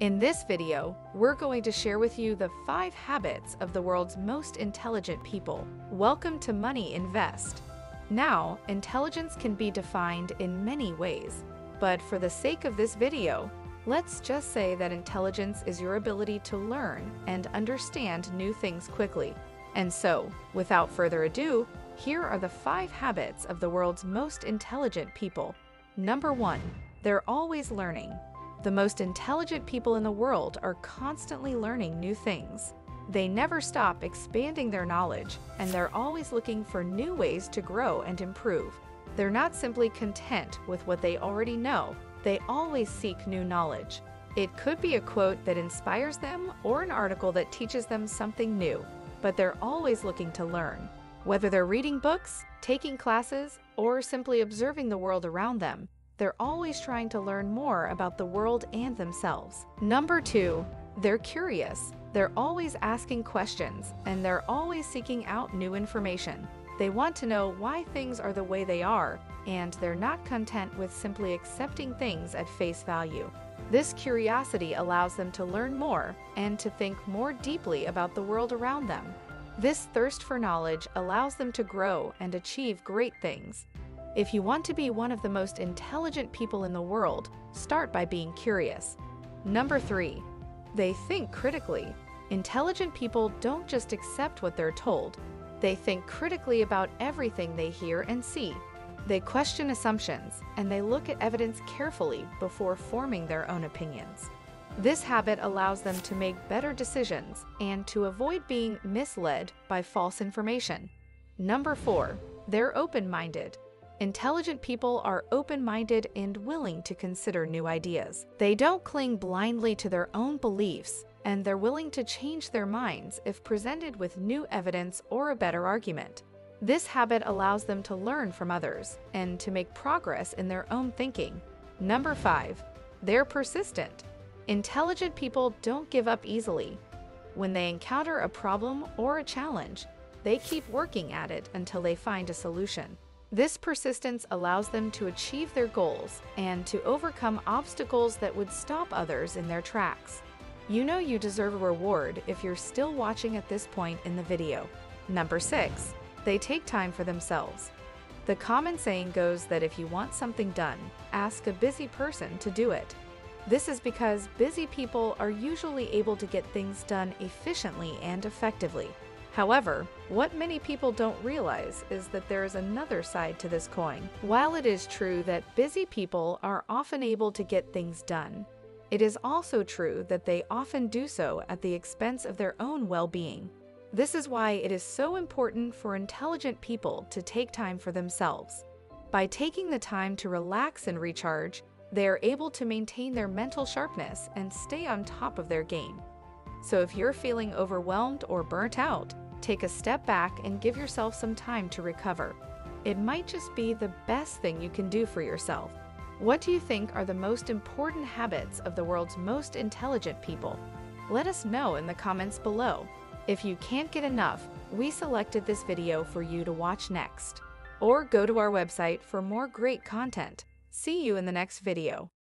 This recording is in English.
In this video, we're going to share with you the five habits of the world's most intelligent people. Welcome to Money Invest. Now, intelligence can be defined in many ways, but for the sake of this video, let's just say that intelligence is your ability to learn and understand new things quickly. And so, without further ado, here are the five habits of the world's most intelligent people. Number one, they're always learning. The most intelligent people in the world are constantly learning new things. They never stop expanding their knowledge, and they're always looking for new ways to grow and improve. They're not simply content with what they already know, they always seek new knowledge. It could be a quote that inspires them or an article that teaches them something new, but they're always looking to learn. Whether they're reading books, taking classes, or simply observing the world around them, they're always trying to learn more about the world and themselves. Number two, they're curious. They're always asking questions and they're always seeking out new information. They want to know why things are the way they are, and they're not content with simply accepting things at face value. This curiosity allows them to learn more and to think more deeply about the world around them. This thirst for knowledge allows them to grow and achieve great things. If you want to be one of the most intelligent people in the world, start by being curious. Number three, they think critically. Intelligent people don't just accept what they're told, they think critically about everything they hear and see. They question assumptions and they look at evidence carefully before forming their own opinions. This habit allows them to make better decisions and to avoid being misled by false information. Number four, they're open minded. Intelligent people are open minded and willing to consider new ideas. They don't cling blindly to their own beliefs, and they're willing to change their minds if presented with new evidence or a better argument. This habit allows them to learn from others and to make progress in their own thinking. Number five, they're persistent. Intelligent people don't give up easily. When they encounter a problem or a challenge, they keep working at it until they find a solution. This persistence allows them to achieve their goals and to overcome obstacles that would stop others in their tracks. You know you deserve a reward if you're still watching at this point in the video. Number 6. They take time for themselves. The common saying goes that if you want something done, ask a busy person to do it. This is because busy people are usually able to get things done efficiently and effectively. However, what many people don't realize is that there is another side to this coin. While it is true that busy people are often able to get things done, it is also true that they often do so at the expense of their own well being. This is why it is so important for intelligent people to take time for themselves. By taking the time to relax and recharge, they are able to maintain their mental sharpness and stay on top of their game. So if you're feeling overwhelmed or burnt out, take a step back and give yourself some time to recover. It might just be the best thing you can do for yourself. What do you think are the most important habits of the world's most intelligent people? Let us know in the comments below. If you can't get enough, we selected this video for you to watch next. Or go to our website for more great content. See you in the next video.